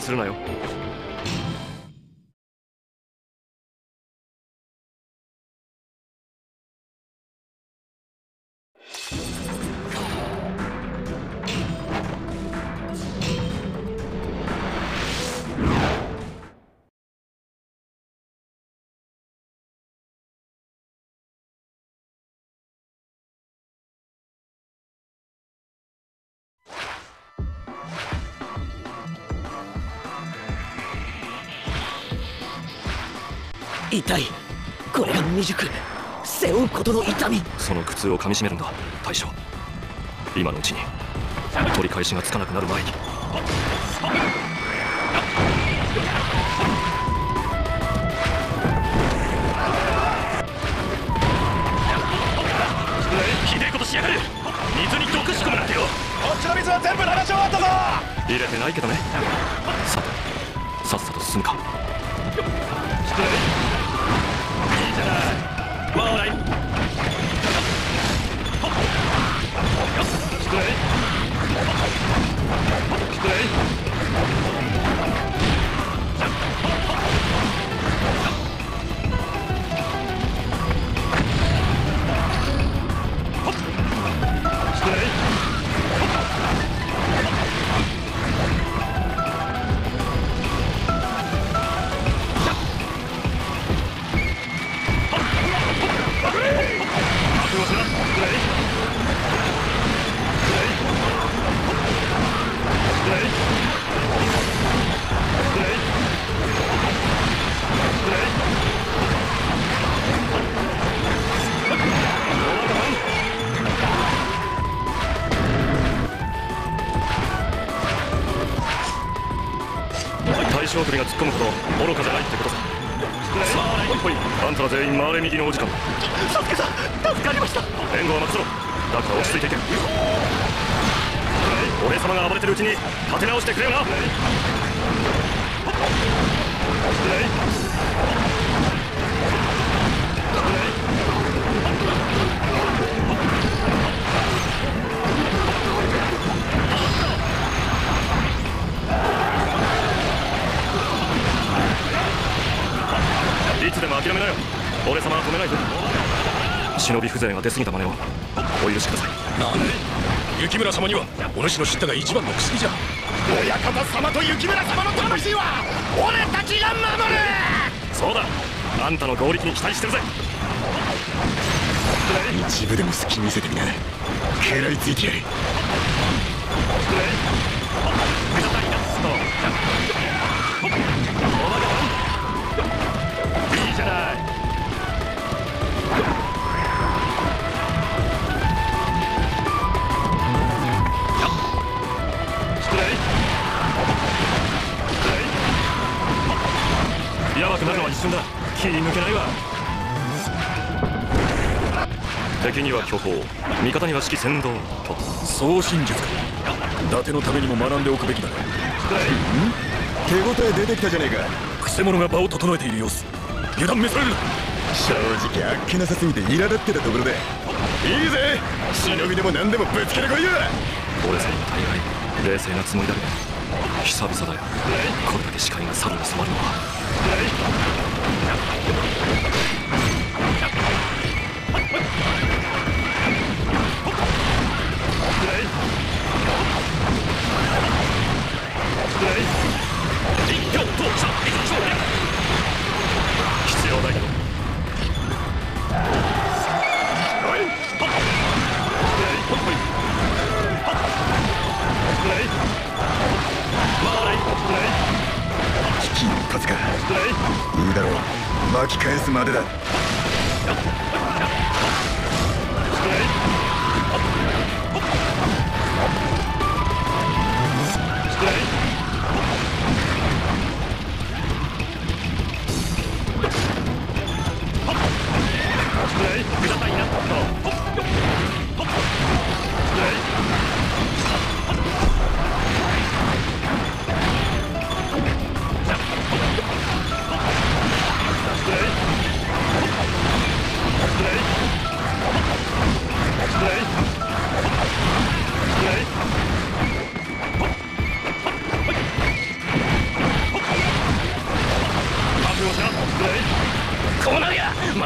するなよ。痛い。これが未熟。背負うことの痛み。その苦痛をかみしめるんだ大将今のうちに取り返しがつかなくなる前に。ひでえことしやがる。水に毒仕込むなんてよ。こっちの水は全部流し終わったぞ。入れてないけどね。さてさっさと進むか。いいじゃれ右のお時間サスケさん助かりました。援護は任せろ。だから落ち着いていけ。俺様が暴れてるうちに立て直してくれよな。いつでも諦めなよ俺様は止めないぞ。忍び風情が出過ぎた真似をお許しください。雪村様にはお主の知ったが一番の薬じゃ。親方様と雪村様の魂は俺たちが守る！そうだ。あんたの合力に期待してるぜ。一部でも隙見せてみな。食らいついてやるいいじゃない瞬だ。気抜けないわ。敵には巨峰。味方には指揮先導と。そう真術か。伊達のためにも学んでおくべきだ手応え出てきたじゃねえか。くせ者が場を整えている様子。油断めされるな。正直あっけなさすぎて苛立ってたところでいいぜ。忍びでも何でもぶつけてこいよ俺様も大概冷静なつもりだけど。久々だよ。これだけ視界が猿に染まるのは必要だけど巻き返すまでだ。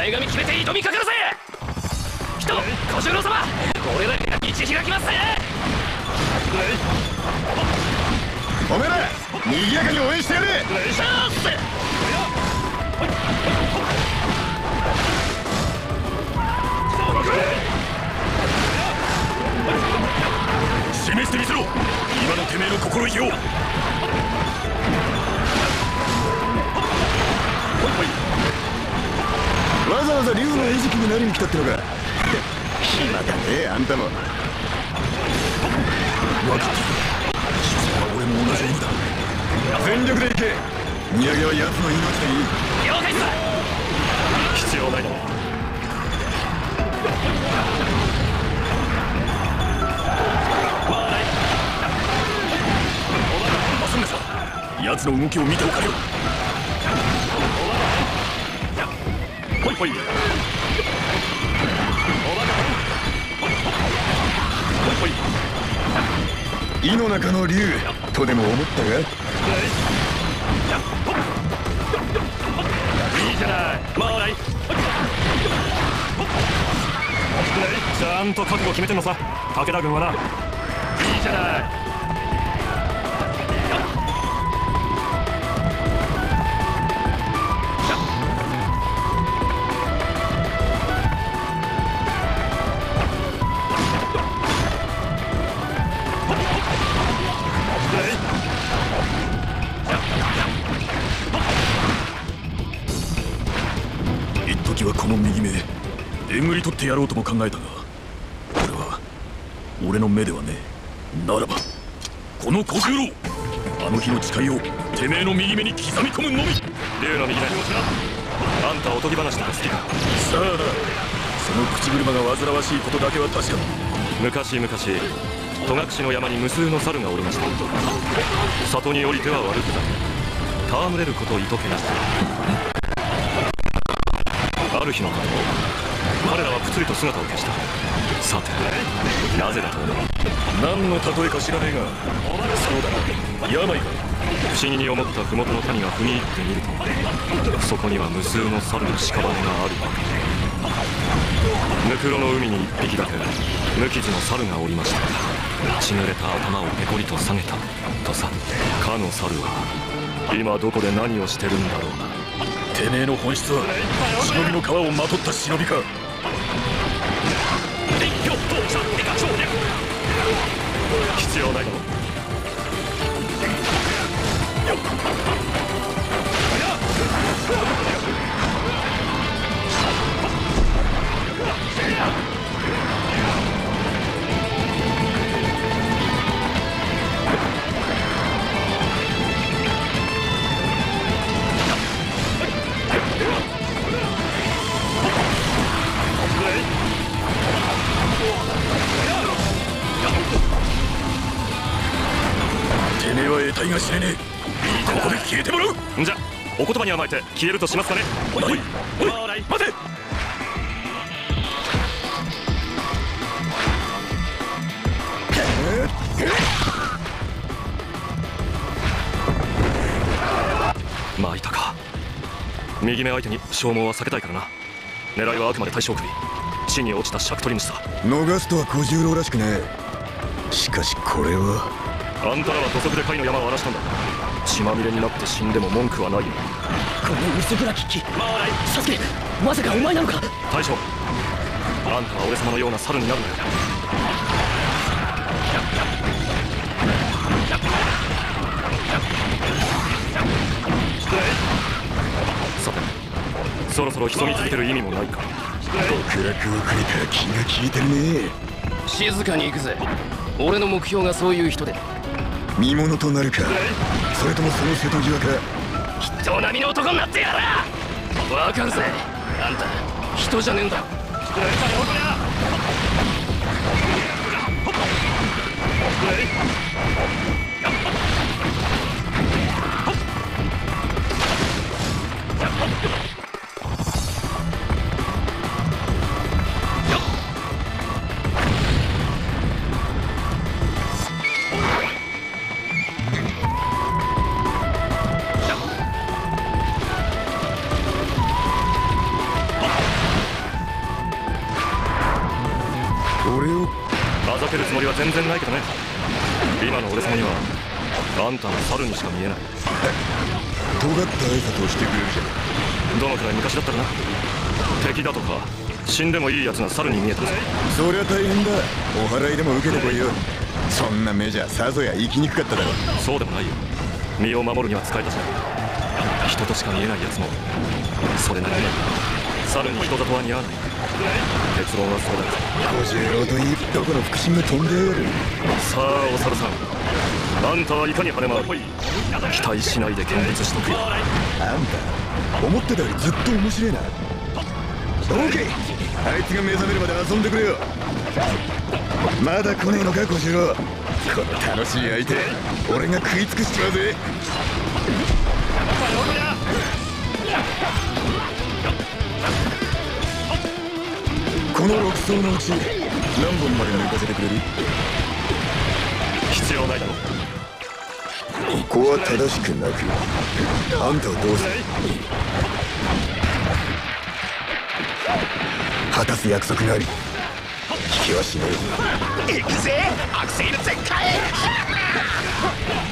前髪決めて挑みかかるぜ人小十郎様俺らが道開きますぜ！おめえら賑やかに応援してやれシャーッしてみせろ！今のてめえの心意気を！わざわざ竜の餌食になりに来たってのか。暇だねあんたも。分かっているそれは俺も同じ意味だ。全力で行け。土産は奴の命でいい。了解さ必要ない。奴の動きを見ておかれよほいほいほいほい井の中の竜とでも思ったが？いいじゃない。まあない。ちゃんと覚悟決めてんのさ。武田軍はな。いいじゃないやろうとも考えたがこれは俺の目ではねえ。ならばこの小十郎あの日の誓いをてめえの右目に刻み込むのみ。さ竜の右目あんたおとぎ話とか好きか。あその口車が煩わしいことだけは確か昔々戸隠の山に無数の猿がおりました。里に降りては悪ふざけ戯れることをいとけなある日のこと彼らはぷつりと姿を消した。さてなぜだと思う？何の例えか知らねえが。そうだ病か不思議に思った麓の谷が踏み入ってみるとそこには無数の猿の屍がある。わけぬくろの海に一匹だけ無傷の猿がおりました。血濡れた頭をペコリと下げた。とさかの猿は今どこで何をしてるんだろうな。てめえの本質は忍びの皮をまとった忍びか。必要ない消えてもらう。じゃお言葉に甘えて消えるとしますかね。おいおい。待て。まあいたか。右目相手に消耗は避けたいからな。狙いはあくまで大将首。地に落ちたシャクトリムシさ逃すとは小十郎らしくねえ。しかしこれは。あんたらは土足で甲斐の山を荒らしたんだ血まみれになって死んでも文句はないよ。この薄暗き木。サスケまさかお前なのか？大将。あんたは俺様のような猿になるんだよ。さてそろそろ潜み続ける意味もないか。極楽遅れた気が利いてるね。静かに行くぜ。俺の目標がそういう人で見物となるか。それともその瀬戸際か。人並みの男になってやらわかるぜ。あんた人じゃねえんだ。りは全然ないけどね。今の俺様にはあんたは猿にしか見えない。尖った挨拶をしてくれるじゃん。どのくらい昔だったかな。敵だとか死んでもいいやつが猿に見えたぞ。そりゃ大変だ。お祓いでも受けてこいよ。そんな目じゃさぞや生きにくかっただろそうでもないよ。身を守るには使えたしな。人としか見えないやつもそれなりに猿に人里は似合わない。結論はそうだ。小十郎といいどこの腹心が飛んでやがる。さあお猿さん。あんたはいかに跳ね回る？期待しないで見物しとくよ。あんた思ってたよりずっと面白いな。OK あいつが目覚めるまで遊んでくれよ。まだ来ねえのか小十郎。この楽しい相手。俺が食い尽くしちまうぜこの6層のうち何本まで抜かせてくれる？必要ないだろここは正しくなくあんたはどうする？果たす約束があり。引きはしね行くぜ。アクセル全開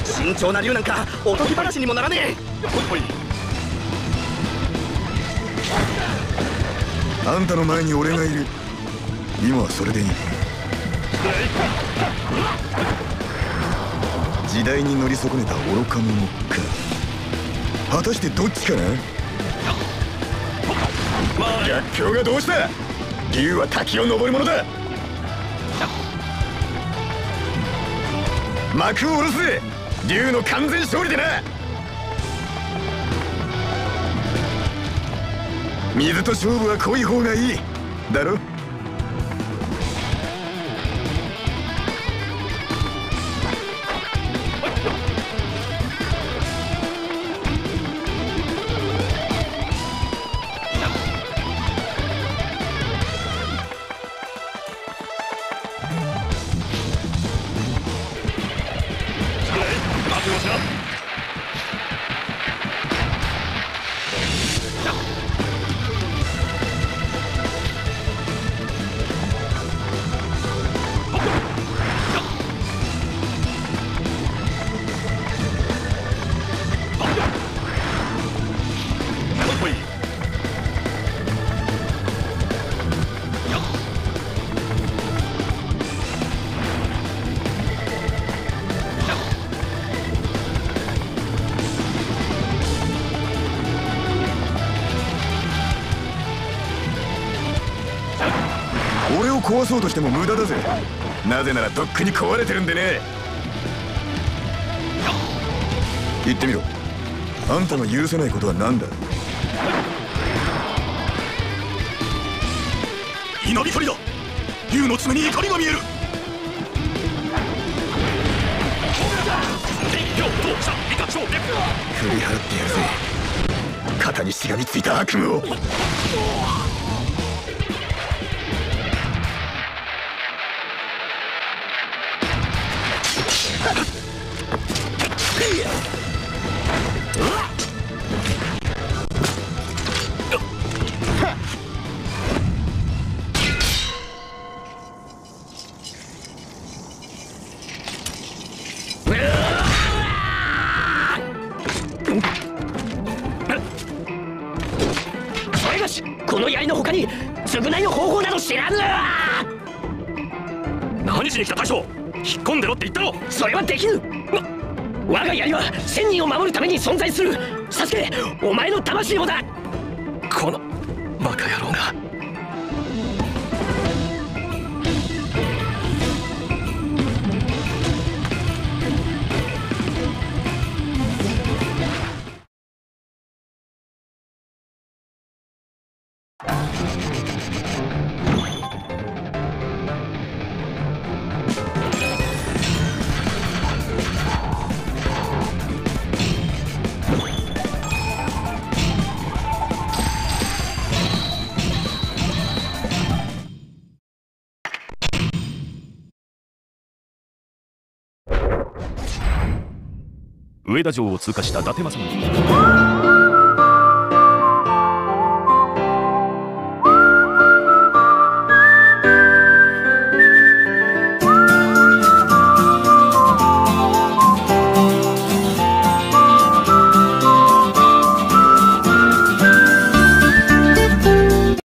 慎重な竜なんかおとぎ話にもならねええあんたの前に俺がいる。今はそれでいい。時代に乗り損ねた愚か者か。果たしてどっちかな？逆境がどうした？竜は滝を登るものだ。幕を下ろす。竜の完全勝利でな。水と勝負は濃い方がいい。だろ？壊そうとしても無駄だぜ。なぜならとっくに壊れてるんでね。言ってみろ。あんたの許せないことは何だ。稲光だ。竜の爪に怒りが見える。振り払ってやるぜ。肩にしがみついた悪夢を償いの方法など知らぬ何しに来た大将？引っ込んでろって言ったろ。それはできぬ。わ我が槍は千人を守るために存在する。サスケお前の魂をだ上田城を通過した伊達政宗。